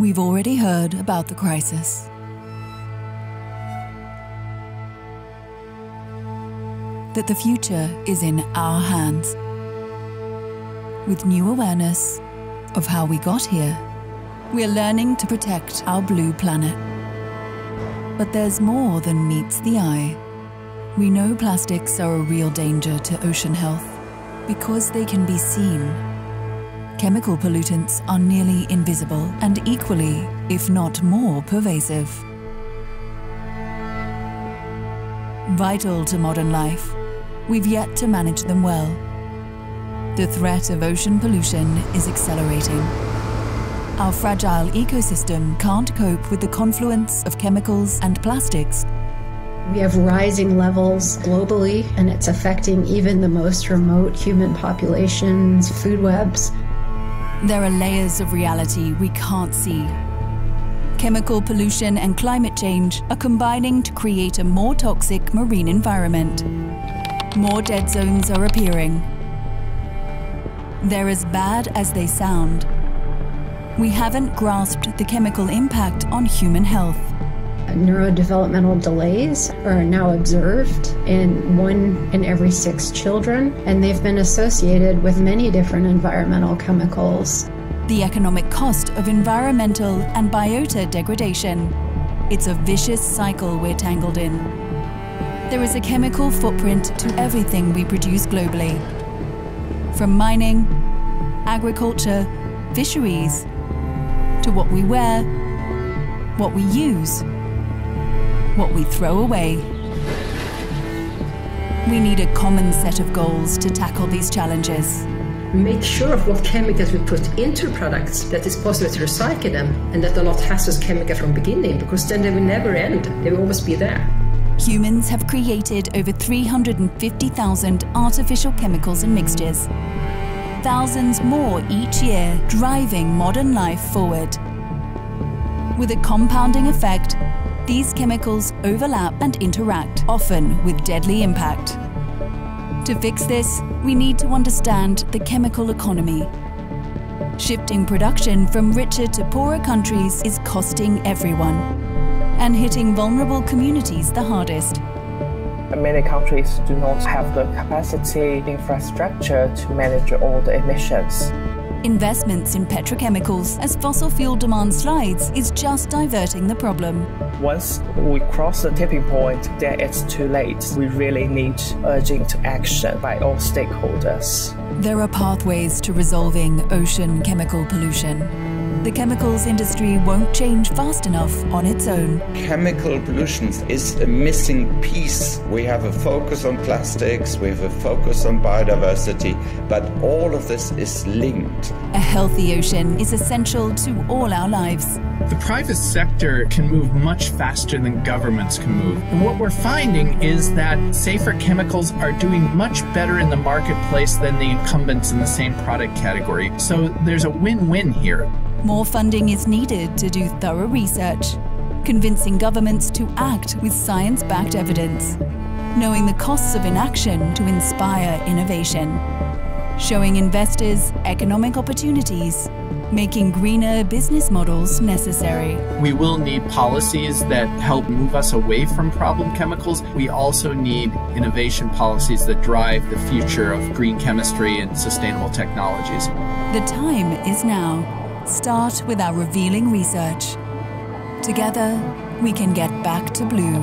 We've already heard about the crisis. That the future is in our hands. With new awareness of how we got here, we're learning to protect our blue planet. But there's more than meets the eye. We know plastics are a real danger to ocean health because they can be seen. Chemical pollutants are nearly invisible and equally, if not more, pervasive. Vital to modern life, we've yet to manage them well. The threat of ocean pollution is accelerating. Our fragile ecosystem can't cope with the confluence of chemicals and plastics we have rising levels globally, and it's affecting even the most remote human populations, food webs. There are layers of reality we can't see. Chemical pollution and climate change are combining to create a more toxic marine environment. More dead zones are appearing. They're as bad as they sound. We haven't grasped the chemical impact on human health neurodevelopmental delays are now observed in one in every six children, and they've been associated with many different environmental chemicals. The economic cost of environmental and biota degradation. It's a vicious cycle we're tangled in. There is a chemical footprint to everything we produce globally. From mining, agriculture, fisheries, to what we wear, what we use, what we throw away. We need a common set of goals to tackle these challenges. Make sure of what chemicals we put into products that it's possible to recycle them and that they're not hazardous chemicals from beginning because then they will never end. They will always be there. Humans have created over 350,000 artificial chemicals and mixtures. Thousands more each year driving modern life forward. With a compounding effect these chemicals overlap and interact, often with deadly impact. To fix this, we need to understand the chemical economy. Shifting production from richer to poorer countries is costing everyone and hitting vulnerable communities the hardest. Many countries do not have the capacity infrastructure to manage all the emissions. Investments in petrochemicals as fossil fuel demand slides is just diverting the problem. Once we cross the tipping point, then it's too late. We really need urgent action by all stakeholders. There are pathways to resolving ocean chemical pollution the chemicals industry won't change fast enough on its own. Chemical pollution is a missing piece. We have a focus on plastics, we have a focus on biodiversity, but all of this is linked. A healthy ocean is essential to all our lives. The private sector can move much faster than governments can move. And what we're finding is that safer chemicals are doing much better in the marketplace than the incumbents in the same product category. So there's a win win here. More funding is needed to do thorough research, convincing governments to act with science backed evidence, knowing the costs of inaction to inspire innovation, showing investors economic opportunities, making greener business models necessary. We will need policies that help move us away from problem chemicals. We also need innovation policies that drive the future of green chemistry and sustainable technologies. The time is now start with our revealing research. Together, we can get back to blue.